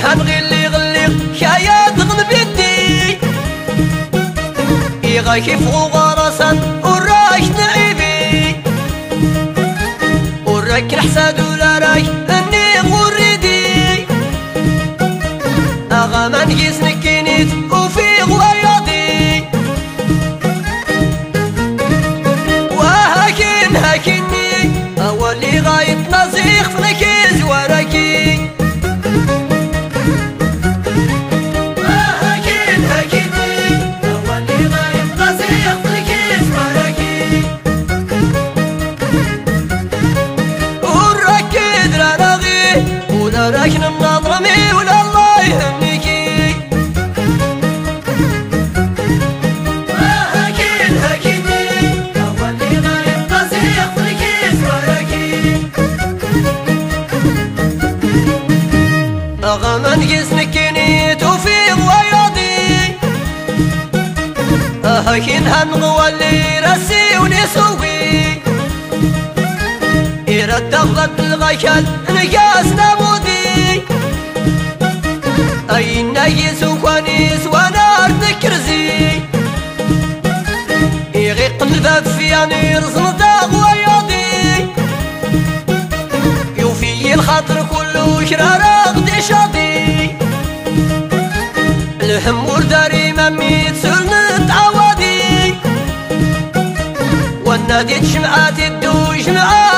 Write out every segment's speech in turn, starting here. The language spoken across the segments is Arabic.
هنغلي غلي حياة غلب يدي. إيغا كيف غرسا ولا راكن النظرمي ولا الله يهنيكي هاكين هاكيني. أولي غايب قصيح فركيز وراكي. أغمن جسنكيني توفيق وياضي هاكين هنغولي راسي ونسوي. إيراد دغلت الغيشال نجاس نمودي أي نجيس وكوانيس ونار نكرزي يغيق الباب في عنير صنداق وياضي يوفي الخاطر كله شرارة غدي شاضي الهم ورداري مميت سرن تعوادي والنادي شمعات الدو شمعات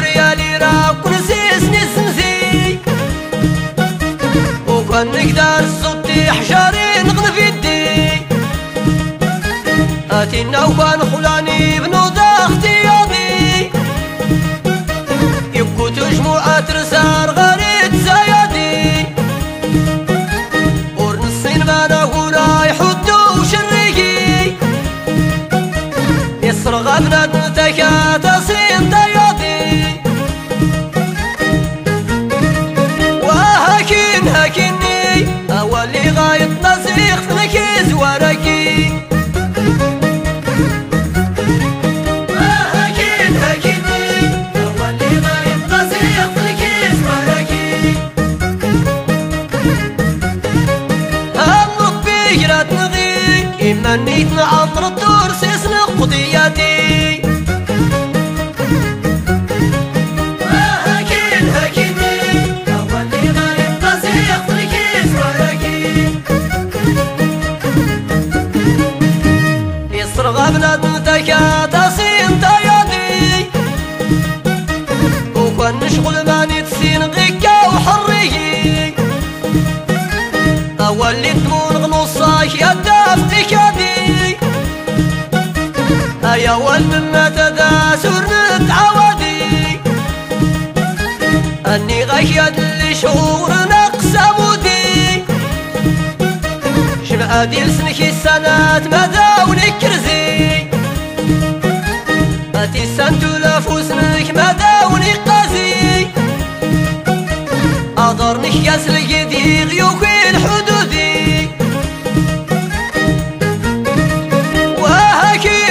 يغيوف الف ريالي راك ونسيسني الزنزي وكان نقدر صوتي حجاري نغنف يدي آتينا وكان خلاني بنوضة اختيادي يبكو جموعات رسار نزيخ فنكيز وراكي همك بيجرات نغي إما نيت نعمر الدور سيسن قضياتي. أولي تمون غنصاك يا دافتي كادي. أيا والمما تداسر نتعودي أني غياد اللي شعور نقص مودي. شمعة ديال سنك السنات ماذا ونكرزي أتي السنت لفوسنك ما داوني قاسي أضرنك ياس القدي غيوكي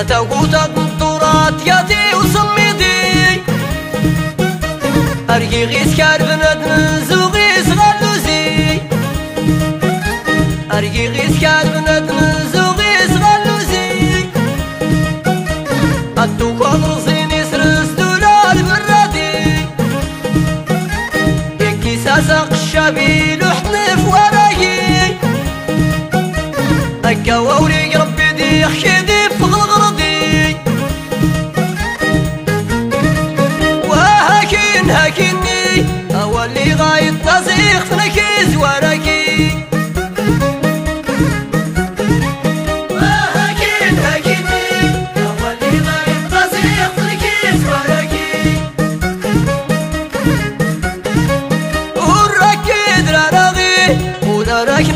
أتوقوت الطورات ياتي وصميدي أرقي غيس كار بنادن زوغيس غلوزي. أرقي غيس كار بنادن زوغيس غلوزي. أتوقع رزيني سرس دولار برادي. يكي ساسق الشبيل وحنف وراقي. أكا ووري ربي دي خيدي غاية تزيخ فلكي زواركي وركي درارغي ودرك